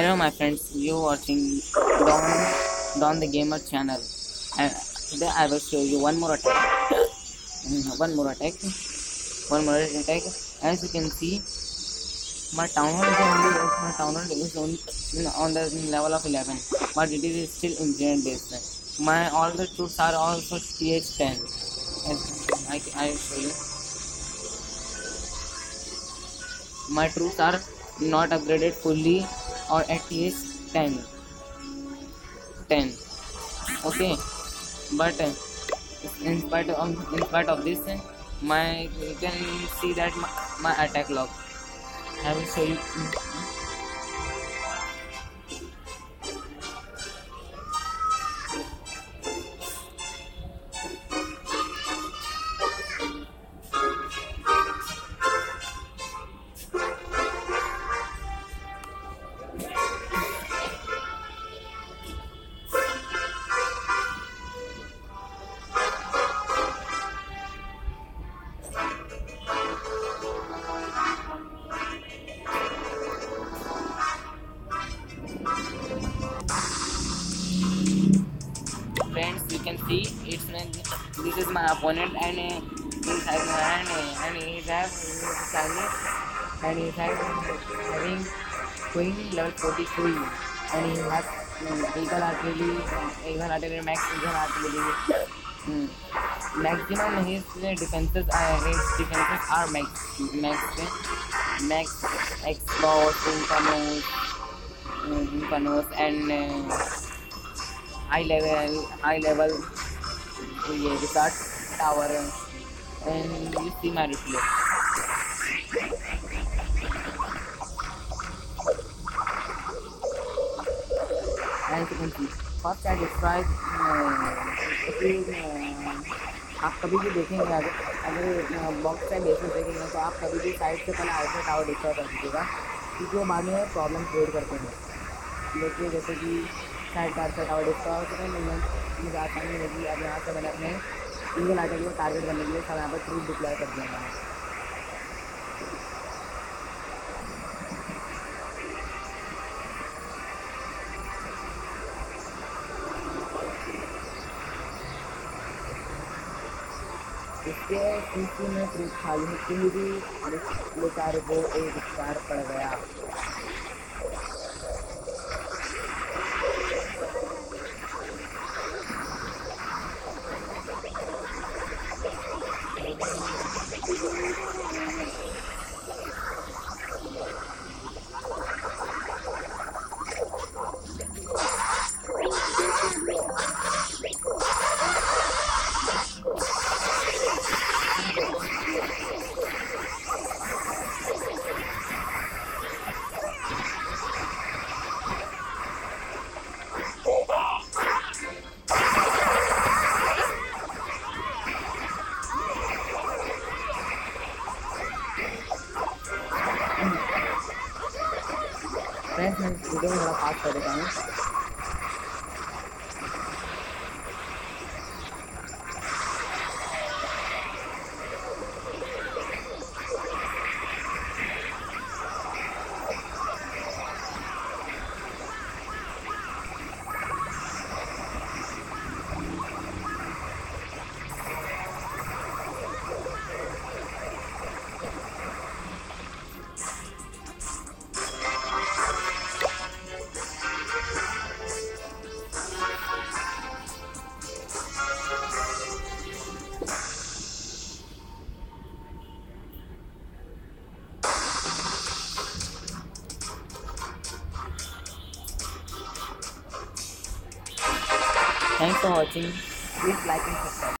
my friends, you watching Don Don the Gamer channel. And today I will show you one more attack. Mm, one more attack. One more attack. As you can see, my town is only my town is only on the level of 11, but it is still incident based. My all the troops are also TH10. As I I show you. My troops are not upgraded fully or at least 10 10 okay but uh, in spite of in spite of this uh, my you can see that my, my attack log i will show you see it's this is my opponent and uh, he's having and, uh, and he have Chinese and he has having queen level 43 and he has um, eagle artillery eagle artillery max eagle artillery mm. maximum his uh, defenses are his defenses are max max max export infanos um, and uh, high level high level ये resort tower and you see my replay as you can describe आप कभी भी देखेंगे, अगर अगर box का basis देखेंगे तो आप कभी भी साइड से पहले आउटलेट टावर डिस्ट्रॉय कर दीजिएगा क्योंकि वो बाद में प्रॉब्लम क्रिएट करते हैं। देखिए जैसे कि साइड कार से टावर हो चुका है मुझे आसानी होगी अब यहाँ से मैंने अपने इंजन आटे को टारगेट करने के लिए सब यहाँ पर ट्रूप डिप्लॉय कर दिया मैंने। इसके में ट्रूप खाली पूरी को एक स्टार पड़ गया। फ्रेंड्स मैं वीडियो में थोड़ा Thanks for watching. Please like and subscribe.